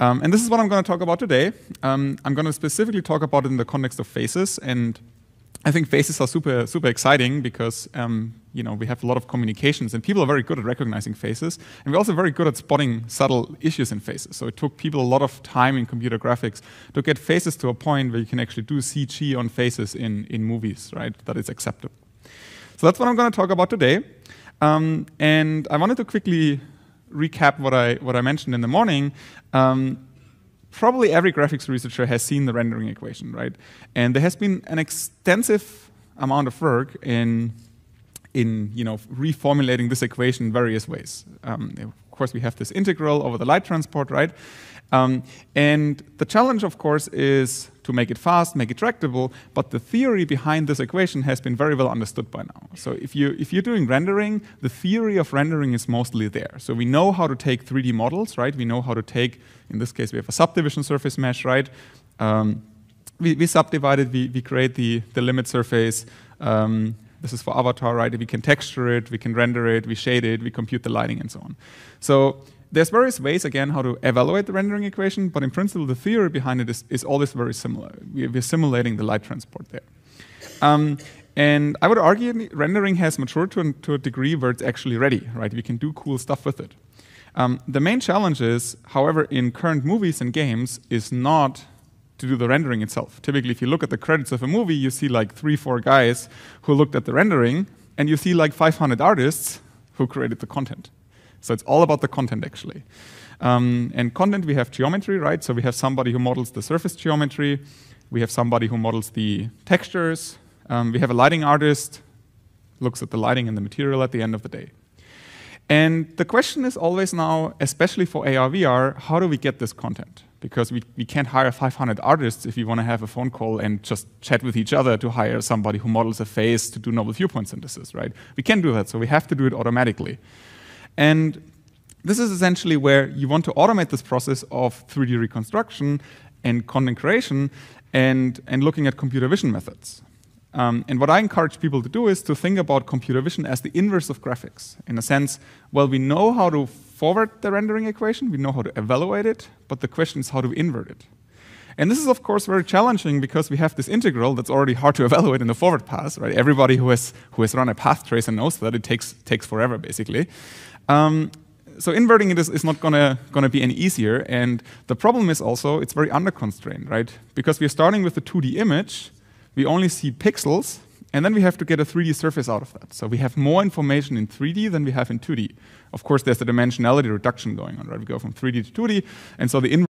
Um, and this is what I'm going to talk about today. Um, I'm going to specifically talk about it in the context of faces, and I think faces are super super exciting because um, you know we have a lot of communications, and people are very good at recognizing faces, and we're also very good at spotting subtle issues in faces. So it took people a lot of time in computer graphics to get faces to a point where you can actually do CG on faces in in movies, right? That is acceptable. So that's what I'm going to talk about today. Um, and I wanted to quickly recap what I, what I mentioned in the morning. Um, probably every graphics researcher has seen the rendering equation, right? And there has been an extensive amount of work in, in you know, reformulating this equation in various ways. Um, of course, we have this integral over the light transport, right? Um, and the challenge, of course, is to make it fast, make it tractable, but the theory behind this equation has been very well understood by now. So if, you, if you're doing rendering, the theory of rendering is mostly there. So we know how to take 3D models, right? We know how to take, in this case, we have a subdivision surface mesh, right? Um, we, we subdivide it, we, we create the, the limit surface, um, this is for avatar, right? We can texture it, we can render it, we shade it, we compute the lighting and so on. So there's various ways, again, how to evaluate the rendering equation, but in principle, the theory behind it is, is always very similar. We're simulating the light transport there. Um, and I would argue rendering has matured to, to, a degree where it's actually ready, right? We can do cool stuff with it. Um, the main challenge is, however, in current movies and games, is not to do the rendering itself. Typically, if you look at the credits of a movie, you see like three, four guys who looked at the rendering, and you see like 500 artists who created the content. So it's all about the content, actually. Um, and content, we have geometry, right? So we have somebody who models the surface geometry. We have somebody who models the textures. Um, we have a lighting artist, looks at the lighting and the material at the end of the day. And the question is always now, especially for AR, VR, how do we get this content? Because we, we can't hire 500 artists if we want to have a phone call and just chat with each other to hire somebody who models a face to do novel viewpoint synthesis, right? We can't do that, so we have to do it automatically. And this is essentially where you want to automate this process of 3D reconstruction and content creation and, and looking at computer vision methods. Um, and what I encourage people to do is to think about computer vision as the inverse of graphics. In a sense, well, we know how to forward the rendering equation, we know how to evaluate it, but the question is how to invert it. And this is, of course, very challenging because we have this integral that's already hard to evaluate in the forward pass, right? Everybody who has, who has run a path tracer knows that it takes, takes forever, basically. Um, so inverting it is, is not gonna, be any easier. And the problem is also it's very under-constrained, right? Because we're starting with a 2D image, we only see pixels, and then we have to get a 3D surface out of that. So we have more information in 3D than we have in 2D. Of course, there's a dimensionality reduction going on, right? We go from 3D to 2D, and so the